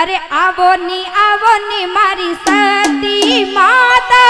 अरे आवो नी आवो नी मारी सती माता।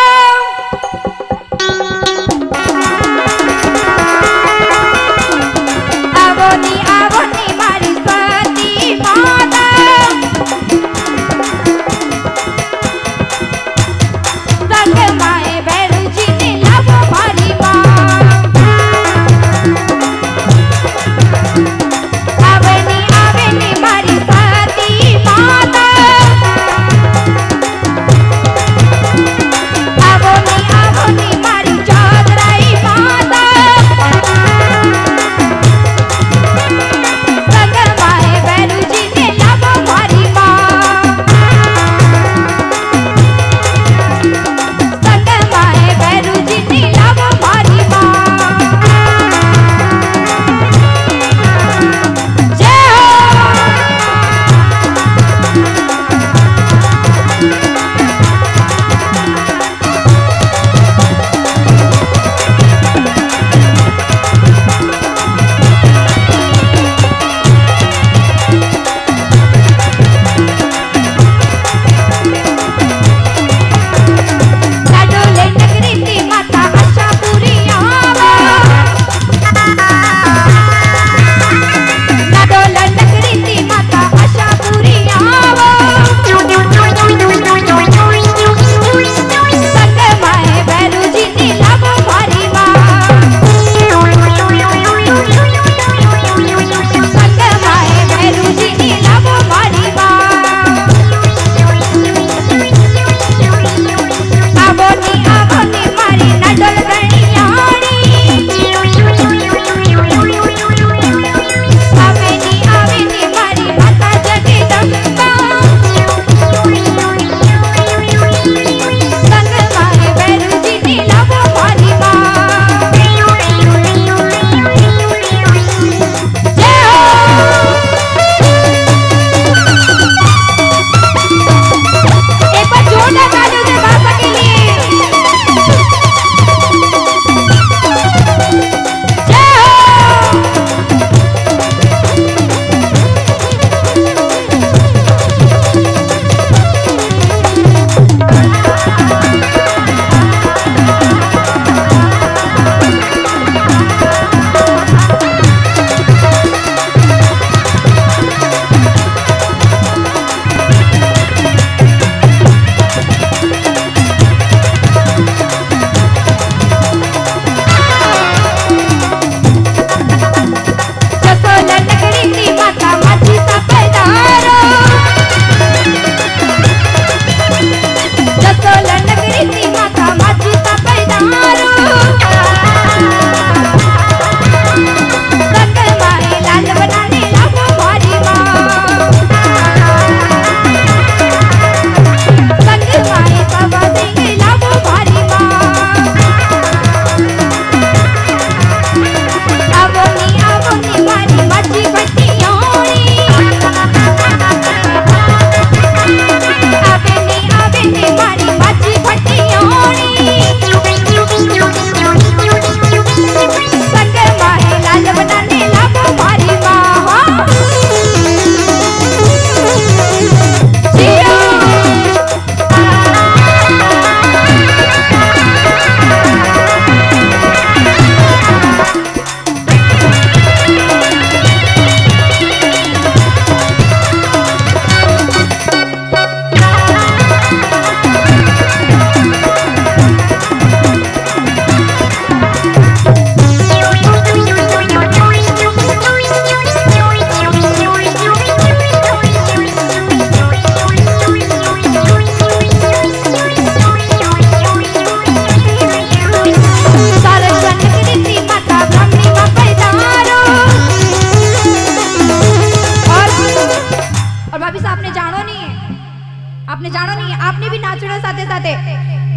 भी आपने जानो नहीं है। आपने जानो नहीं है। आपने भी नाचना साथे साथे।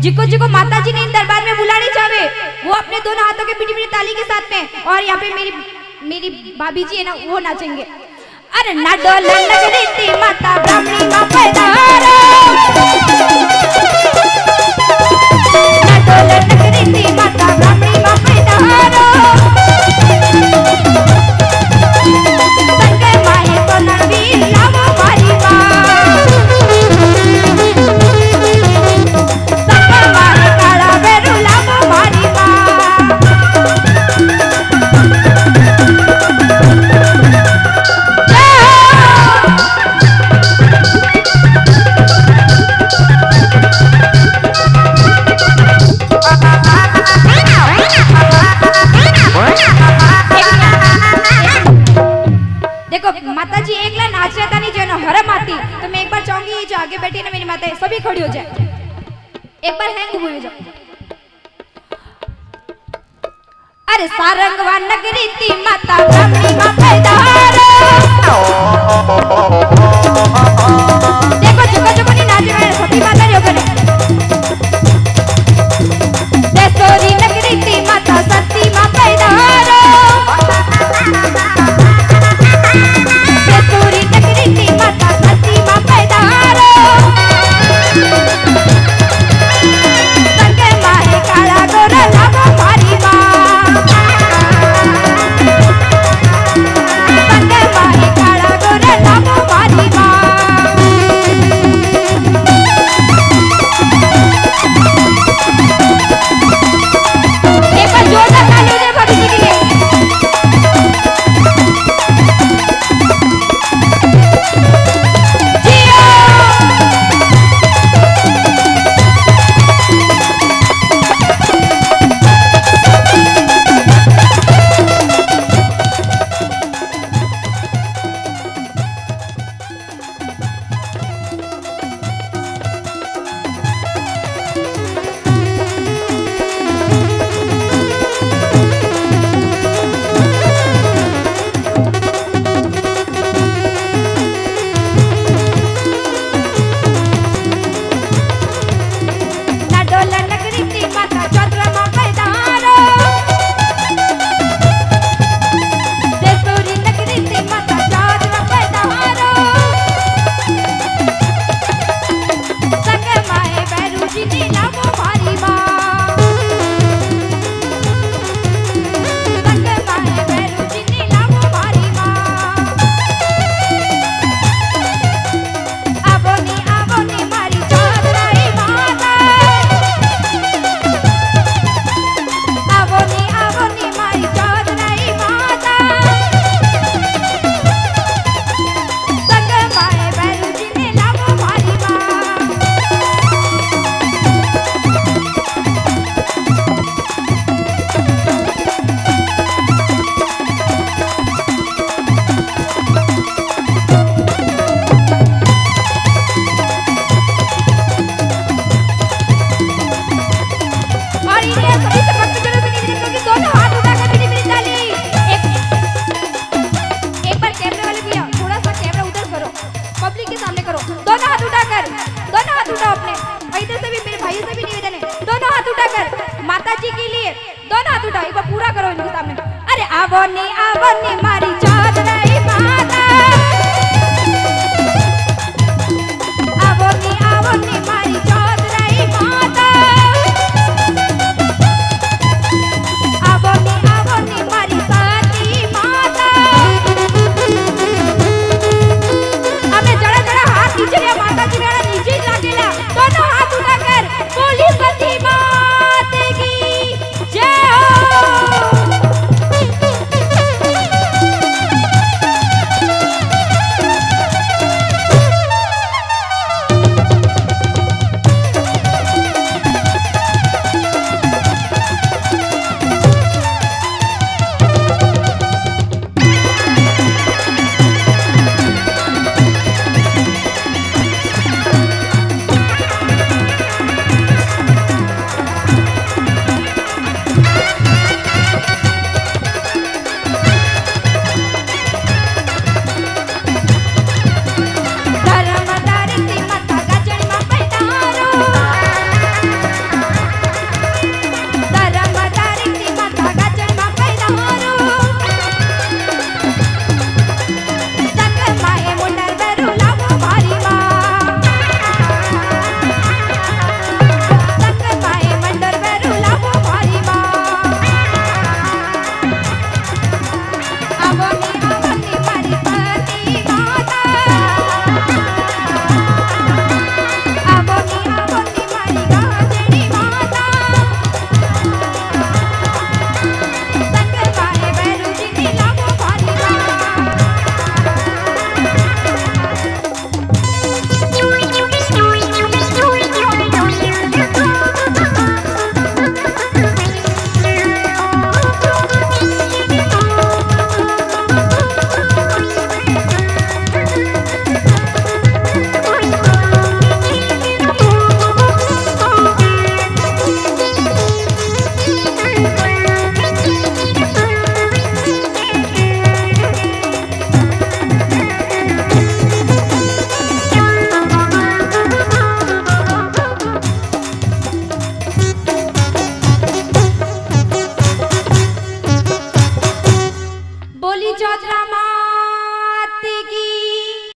जिको जिको माता जी ने इन दरबार में बुलाने चाहे वो अपने दोनों हाथों के पीटी पीटी ताली के साथ में और यहाँ पे मेरी मेरी भाभी जी है ना, वो नाचेंगे। अरे ना डोला लग माता ब्राह्मणी का पैदा आती तो मैं एक बार चाहूँगी ये जो आगे बैठी ना मेरी माता सभी खड़ी हो जाए। एक बार हैंग हुए जाओ। अरे सारंगवा नगरी ती माता, ब्रह्मी माँ पैदार देखो जुगा जुगा नी नाच रहे सती माता रे दोनों हाथ उठा कर दोनों हाथ उठा अपने। भाई से भी, मेरे भाइयों से भी निवेदन है, दोनों हाथ उठा कर माता जी के लिए दोनों हाथ उठा एक बार पूरा करो इनके सामने। अरे, आवो ने आवो ने मारी चादर